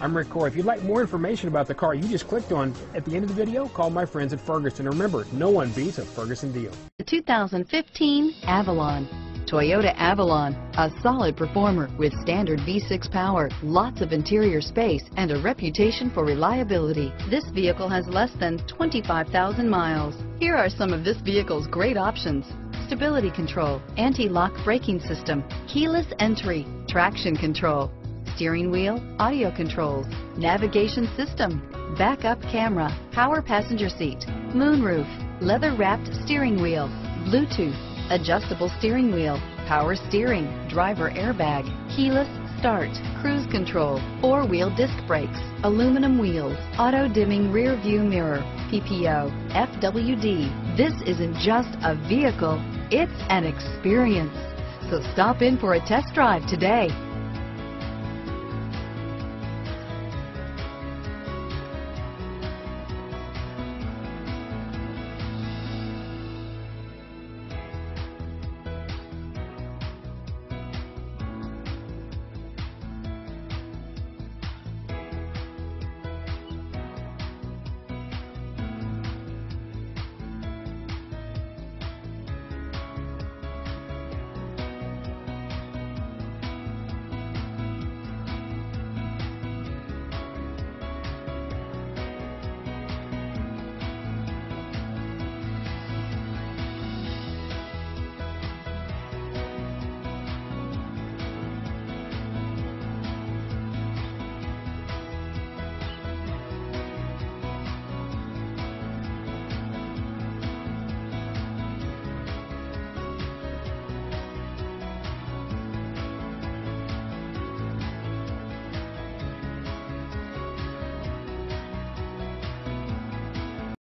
I'm Rick Core. If you'd like more information about the car you just clicked on at the end of the video, call my friends at Ferguson. Remember, no one beats a Ferguson deal. The 2015 Avalon. Toyota Avalon, a solid performer with standard V6 power, lots of interior space, and a reputation for reliability. This vehicle has less than 25,000 miles. Here are some of this vehicle's great options. Stability control, anti-lock braking system, keyless entry, traction control, steering wheel, audio controls, navigation system, backup camera, power passenger seat, moonroof, leather wrapped steering wheel, Bluetooth, adjustable steering wheel, power steering, driver airbag, keyless start, cruise control, four-wheel disc brakes, aluminum wheels, auto-dimming rear view mirror, PPO, FWD. This isn't just a vehicle, it's an experience. So stop in for a test drive today.